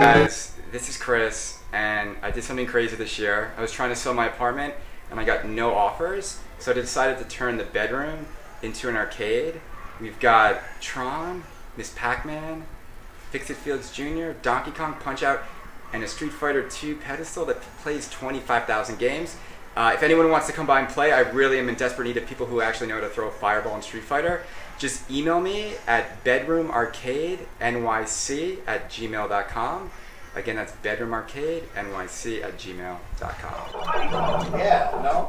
Guys, this is Chris, and I did something crazy this year. I was trying to sell my apartment, and I got no offers, so I decided to turn the bedroom into an arcade. We've got Tron, Miss Pac-Man, Fix-It Felix Jr., Donkey Kong Punch-Out, and a Street Fighter 2 pedestal that plays 25,000 games. Uh, if anyone wants to come by and play, I really am in desperate need of people who actually know how to throw a fireball in Street Fighter. Just email me at bedroomarcadenyc at gmail.com. Again, that's bedroomarcadenyc at gmail.com. Yeah, no?